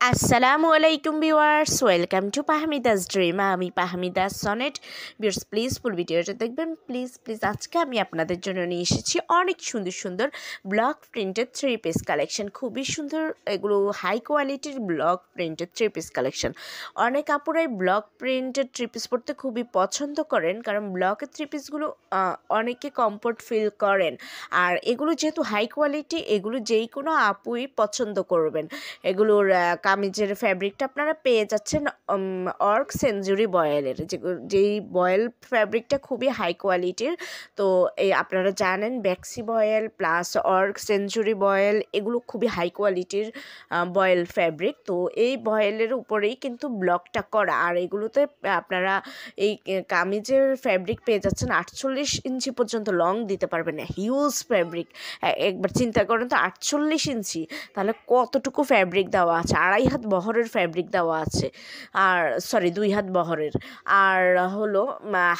আসসালামু আলাইকুম viewers welcome to Pahmidas dream আমি পাহমিদাস সনেট ভিউয়ার্স প্লিজ ফুল ভিডিওটা দেখবেন। প্লিজ প্লিজ আজকে আমি আপনাদের জন্য নিয়ে এসেছি অনেক সুন্দর সুন্দর block printed three piece collection খুবই সুন্দর এগুলো হাই কোয়ালিটির block printed three piece collection অনেক আপুরাই ব্লক প্রিন্টেড থ্রি পিস পরতে খুবই পছন্দ করেন, কারণ ব্লকের থ্রি পিসগুলো অনেকে কমফোর্ট ফিল করেন। আর এগুলো যেহেতু হাই কোয়ালিটি এগুলো যেই কোনো আপুই পছন্দ করবেন। এগুলোর কামিজের ফ্যাব্রিকটা আপনারা পেয়ে যাচ্ছেন অর্ক সেঞ্চুরি বয়েলের। যেই বয়েল ফ্যাব্রিকটা খুবই হাই কোয়ালিটির তো এই আপনারা জানেন ব্যাক্সি বয়েল প্লাস অর্ক সেঞ্চুরি বয়েল, এগুলো খুবই হাই কোয়ালিটির বয়েল ফ্যাব্রিক তো এই বয়েলের উপরেই কিন্তু ব্লকটা করা। আর এগুলোতে আপনারা এই কামিজের ফ্যাব্রিক পেয়ে যাচ্ছেন আটচল্লিশ ইঞ্চি পর্যন্ত লং দিতে পারবেন। হিউজ ফ্যাব্রিক একবার চিন্তা করেন তো আটচল্লিশ ইঞ্চি, তাহলে কতটুকু ফ্যাব্রিক দেওয়া আছে? আড়াই আড়াই হাত বহরের ফ্যাব্রিক দেওয়া আছে। আর সরি দুই হাত বহরের। আর হলো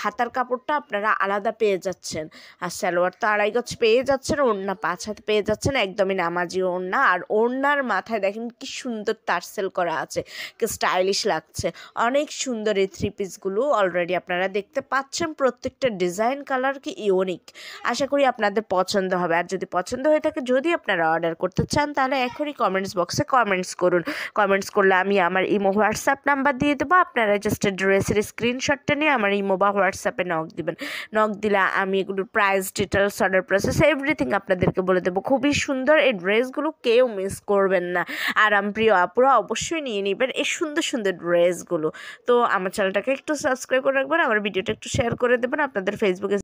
হাতার কাপড়টা আপনারা আলাদা পেয়ে যাচ্ছেন। আর সালোয়ার তো আড়াই গছ পেয়ে যাচ্ছেন, ওড়না পাঁচ হাত পেয়ে যাচ্ছেন, একদমই নামাজি ওড়না। আর ওড়নার মাথায় দেখেন কি সুন্দর তারসেল করা আছে, কি স্টাইলিশ লাগছে। অনেক সুন্দর এই থ্রি পিসগুলো অলরেডি আপনারা দেখতে পাচ্ছেন। প্রত্যেকটা ডিজাইন কালার কি ইউনিক আশা করি আপনাদের পছন্দ হবে। আর যদি পছন্দ হয়ে থাকে, যদি আপনারা অর্ডার করতে চান, তাহলে এখনই কমেন্টস বক্সে কমেন্টস করুন। কমেন্টস করলে আমি আমার ইমো হোয়াটসঅ্যাপ নাম্বার দিয়ে দেবো। আপনারা জাস্ট ড্রেসের স্ক্রিনশটটা নিয়ে আমার ইমো বা হোয়াটসঅ্যাপে নক দিবেন। নক দিলে আমি এগুলোর price details order process everything আপনাদেরকে বলে দেবো। খুবই সুন্দর এই ড্রেসগুলো কেউ মিস করবেন না। আর প্রিয় আপুরা, অবশ্যই নিয়ে নেবেন এই সুন্দর সুন্দর ড্রেসগুলো তো আমার চ্যানেলটাকে একটু সাবস্ক্রাইব করে রাখবেন, আমার ভিডিওটা একটু শেয়ার করে দেবেন। আপনাদের ফেসবুকে